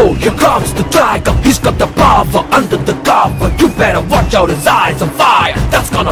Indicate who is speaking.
Speaker 1: Here comes the tiger. he's got the power under the cover You better watch out, his eyes on fire That's gonna